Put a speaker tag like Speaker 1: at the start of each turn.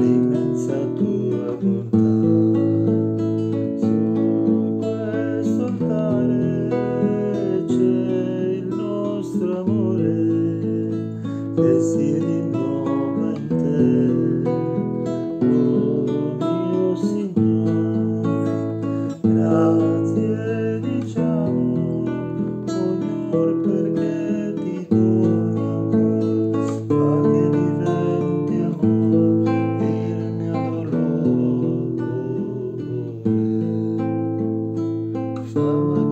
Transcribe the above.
Speaker 1: liderança tua vontade. flower